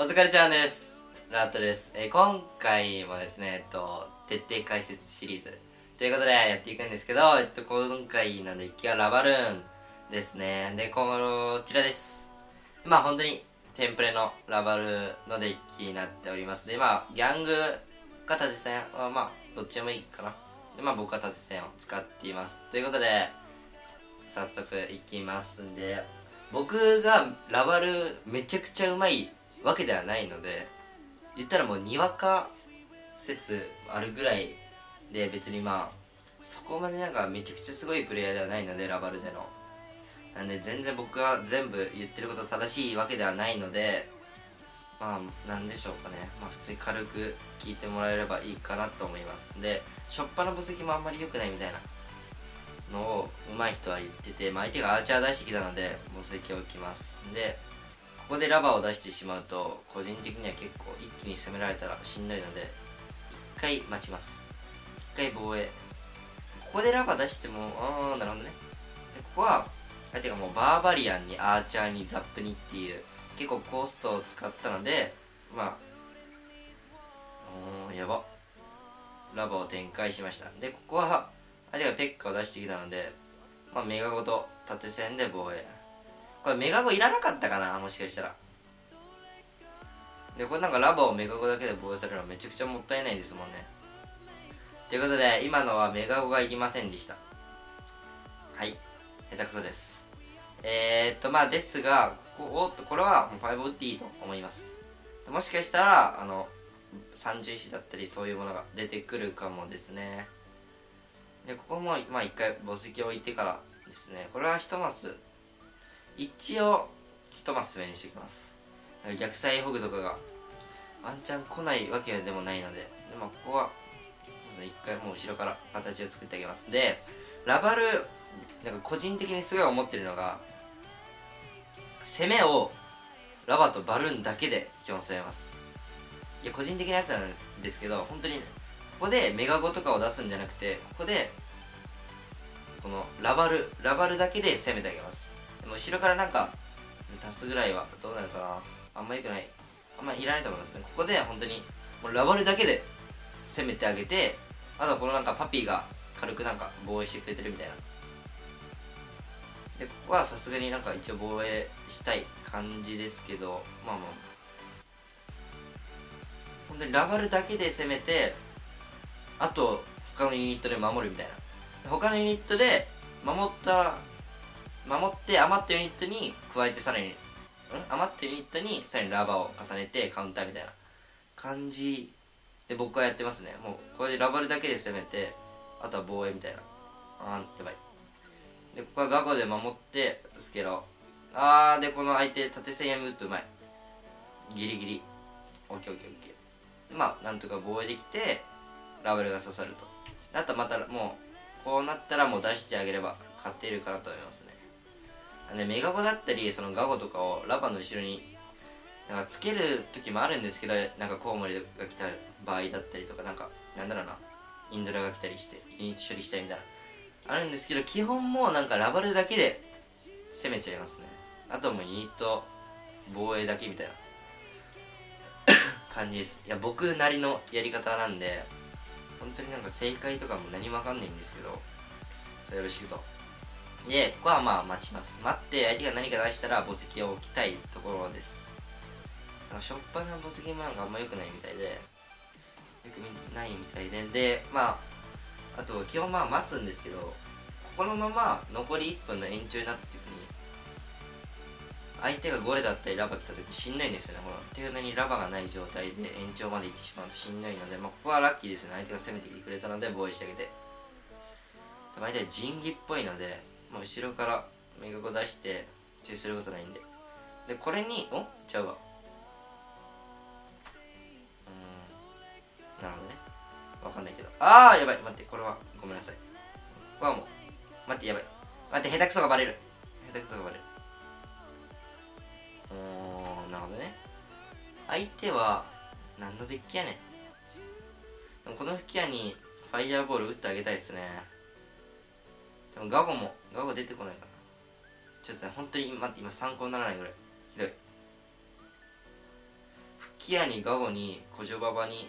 お疲れちゃんです。ラットです。えー今回もですね、えっと、徹底解説シリーズということでやっていくんですけど、えっと、今回のデッキはラバルーンですね。で、こちらです。まあ本当にテンプレのラバルーのデッキになっております。で、まあ、ギャングか縦線はまあ、どっちでもいいかな。で、まあ僕は縦線を使っています。ということで、早速いきますんで、僕がラバルめちゃくちゃうまいわけではないので言ったらもうにわか説あるぐらいで別にまあそこまでなんかめちゃくちゃすごいプレイヤーではないのでラバルでの。なんで全然僕が全部言ってること正しいわけではないのでまあなんでしょうかね。まあ普通に軽く聞いてもらえればいいかなと思います。で初っ端の分析もあんまり良くないみたいな。のを上手い人は言ってて、まあ、相手がアーチャー出してきたので墓石を置きます。でここでラバーを出してしまうと個人的には結構一気に攻められたらしんどいので一回待ちます。一回防衛。ここでラバー出してもああなるほどね。でここは相手がもうバーバリアンにアーチャーにザップにっていう結構コストを使ったのでまあおーやば。ラバーを展開しました。でここは相手がペッカを出してきたので、まあ、メガゴと縦線で防衛。これメガゴいらなかったかな？もしかしたら。でこれなんかラバーをメガゴだけで防衛されるのめちゃくちゃもったいないですもんね。ということで今のはメガゴがいりませんでした。はい。下手くそです。えー、っとまあですがここおっとこれはもう5打っていいと思います。もしかしたらあの30石だったりそういうものが出てくるかもですね。でここもまあ一回墓石を置いてからですね。これは一マス一応一マス上にしておきます。逆サイホグとかがワンチャン来ないわけでもないのでで、まあ、ここは一回もう後ろから形を作ってあげます。でラバルなんか個人的にすごい思ってるのが攻めをラバーとバルーンだけで基本攻めます。いや個人的なやつなんですけど本当にここでメガゴとかを出すんじゃなくてここでこのラバルラバルだけで攻めてあげます。後ろからなんか足すぐらいはどうなるかな。あんまよくない。あんまいらないと思いますね。ここで本当にもうラバルだけで攻めてあげてあとこのなんかパピーが軽くなんか防衛してくれてるみたいな。でここはさすがになんか一応防衛したい感じですけどまあまあ。本当にラバルだけで攻めてあと他のユニットで守るみたいな。他のユニットで守ったら守って余ったユニットに加えてさらにん？余ったユニットにさらにラバーを重ねてカウンターみたいな。感じで僕はやってますね。もうこれでラバルだけで攻めてあとは防衛みたいな。あーやばい。でここはガゴで守ってスケラをあーでこの相手縦線やむとうまい。ギリギリ。オッケーオッケーオッケー。まあなんとか防衛できてラベルが刺さると。あとまたもうこうなったらもう出してあげれば勝てるかなと思いますね。でメガゴだったりそのガゴとかをラバの後ろになんかつける時もあるんですけどなんかコウモリが来た場合だったりとかなんかなんだろうなインドラが来たりしてユニット処理したいみたいなあるんですけど基本もうなんかラバルだけで攻めちゃいますね。あともうユニット防衛だけみたいな感じです。いや僕なりのやり方なんで本当になんか正解とかも何もわかんないんですけどよろしくと。でここはまあ待ちます。待って相手が何か出したら墓石を置きたいところです。なんかしょっぱな墓石もなんかあんま良くないみたいでよく見ないみたいで。でまああと基本まあ待つんですけどここのまま残り1分の延長になった時に相手がゴレだったりラバ来た時しんどいんですよね。この手札にラバがない状態で延長まで行ってしまうとしんどいので、まあ、ここはラッキーですよね。相手が攻めてきてくれたので防衛してあげて。相手は仁義っぽいので、まあ、後ろからメガゴ出して注意することないんで。でこれにお？ちゃうわ。うん。なるほどね。わかんないけど。ああやばい。待ってこれはごめんなさい。ここはもう待ってやばい。待って下手くそがバレる。下手くそがバレる。おーなるほどね。相手は何のデッキやねん。この吹き矢にファイヤーボール打ってあげたいですね。でもガゴもガゴ出てこないかなちょっとね本当に待って今参考にならないぐらい。ひどい。キアにガゴにコジョババに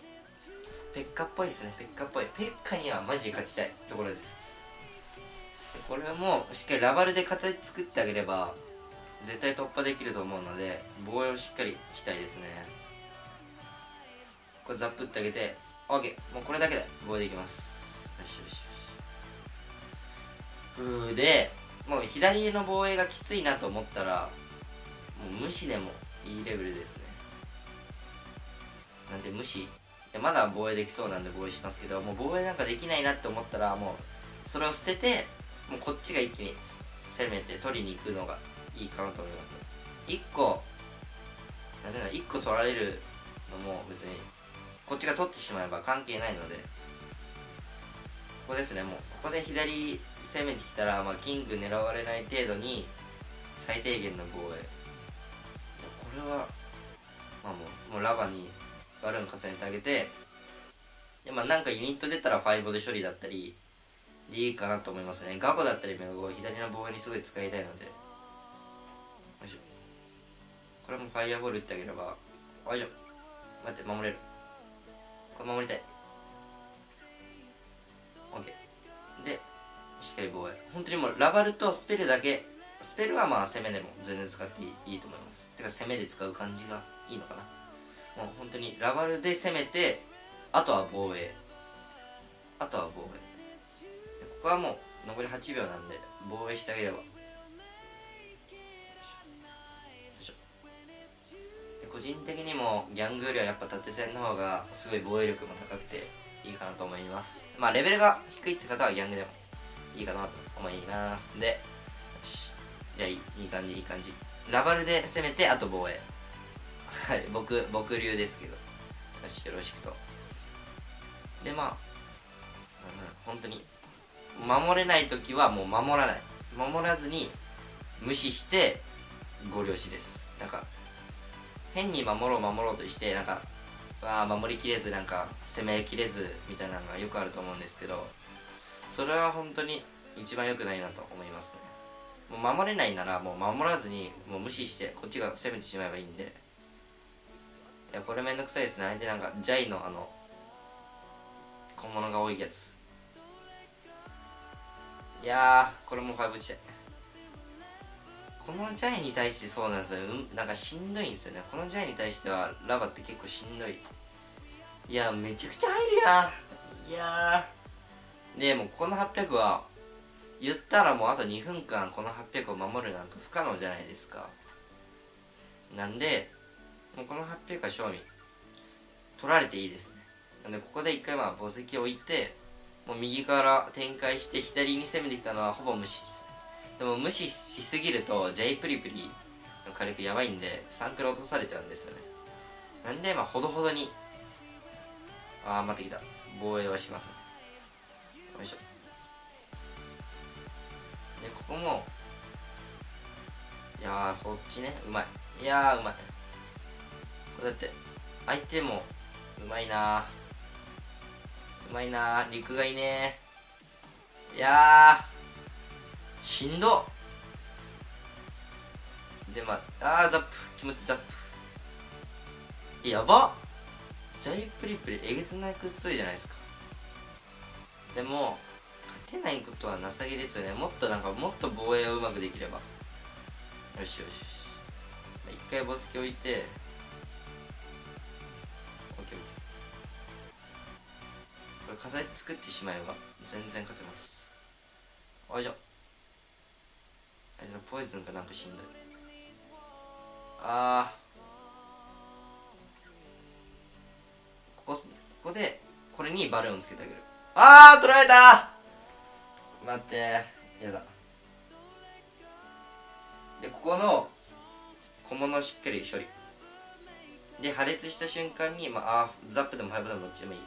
ペッカっぽいですね。ペッカっぽい。ペッカにはマジで勝ちたい。ところです。これもしっかりラバルで形作ってあげれば絶対突破できると思うので防衛をしっかりしたいですね。これザップってあげて OK もうこれだけで防衛できます。よしよし。でもう左の防衛がきついなと思ったらもう無視でもいいレベルですね。なんで無視？まだ防衛できそうなんで防衛しますけどもう防衛なんかできないなって思ったらもうそれを捨ててもうこっちが一気に攻めて取りに行くのがいいかなと思います。1個なんだ1個取られるのも別にこっちが取ってしまえば関係ないのでここですね。もうここで左攻めてきたら、まあ、キング狙われない程度に最低限の防衛。これはまあもうもうラバにバルーン重ねてあげてでまあなんかユニット出たら5で処理だったりでいいかなと思いますね。ガコだったりメガゴ左の防衛にすごい使いたいので。よいしょ。これもファイアボール打ってあげればよいしょ。待って守れる。これ守りたい。しっかり防衛本当にもうラバルとスペルだけスペルはまあ攻めでも全然使っていいと思います。てか攻めで使う感じがいいのかな。もう本当にラバルで攻めてあとは防衛。あとは防衛。ここはもう残り8秒なんで防衛してあげれば。個人的にもギャングよりはやっぱ縦線の方がすごい防衛力も高くていいかなと思います。まあレベルが低いって方はギャングでもいいかなと思います。でよし。じゃあいいいい感じいい感じ。ラバルで攻めてあと防衛。はい僕僕流ですけど。よしよろしくと。でまあ、うん、本当に守れない時はもう守らない。守らずに無視してご了承です。なんか変に守ろう守ろうとしてなんかあ守りきれずなんか攻めきれずみたいなのがよくあると思うんですけど。それは本当に一番良くないなと思いますね。もう守れないならもう守らずにもう無視してこっちが攻めてしまえばいいんで。いやこれめんどくさいですね。相手なんかジャイのあの小物が多いやつ。いやこれも5打ちこのジャイに対してそうなんですよ、うん、なんかしんどいんですよね。このジャイに対してはラバって結構しんどい。いやめちゃくちゃ入るやん。いやでもうこの800は言ったらもうあと2分間この800を守るなんか不可能じゃないですか。なんでもうこの800は賞味取られていいですね。なんでここで一回まあ墓石を置いてもう右から展開して左に攻めてきたのはほぼ無視ですでも無視しすぎると J プリプリの火力やばいんで3クラ落とされちゃうんですよね。なんでまあほどほどにああ待ってきた。防衛はしますねよいしょ。でここも。いやそっちね。うまい。いやうまい。これだって。相手も。うまいなうまいな陸がいねいやしんど。でまああーザップ。気持ちザップ。やば。ジャイプリプリえげつなく強いじゃないですか。でも勝てないことは情けですよね。もっとなんかもっと防衛をうまくできれば。よしよしよし。一回ボスキ置いて。オッケーオッケー。これ形作ってしまえば全然勝てます。おいしょ。あれポイズンかなんかしんどい。あー。ここここでこれにバルーンつけてあげる。あー取られた。待って。やだ。でここの小物をしっかり処理。で破裂した瞬間に、まあ、あザップでもハイブでもどっちでもいい。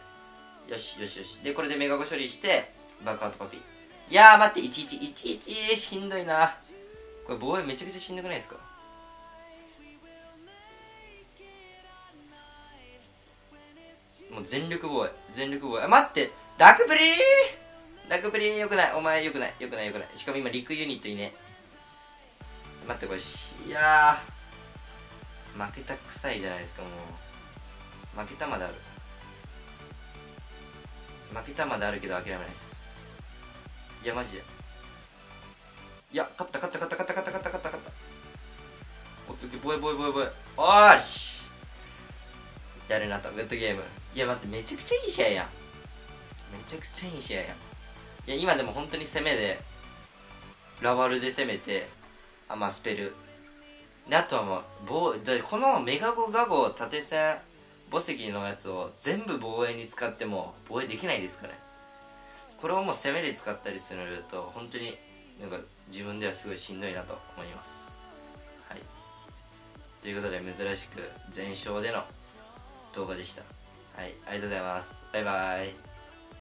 よしよしよし。でこれでメガゴ処理してバックアウトパピー。いやー待って。1111しんどいな。これ防衛めちゃくちゃしんどくないですか？もう全力防衛全力防衛。あ待って。ラクブリー。ラクブリーよくない。お前よくない。よくない。よくない。しかも今陸ユニットいね待ってこれいや負けたくさいじゃないですかもう。負けたまである。負けたまであるけど諦めないです。いやマジで。いや勝った勝った勝った勝った勝った勝った勝ったオッケーオッケーボイボイボイボイおーし。やるなと。グッドゲーム。いや待ってめちゃくちゃいい試合やん。めちゃくちゃいい試合やん。いや今でも本当に攻めでラバルで攻めてあまあスペル。であとはもう防だこのメガゴガゴ縦線墓石のやつを全部防衛に使っても防衛できないですから。これをもう攻めで使ったりすると本当になんか自分ではすごいしんどいなと思います。はい。ということで珍しく全勝での動画でした。はい。ありがとうございます。バイバイ。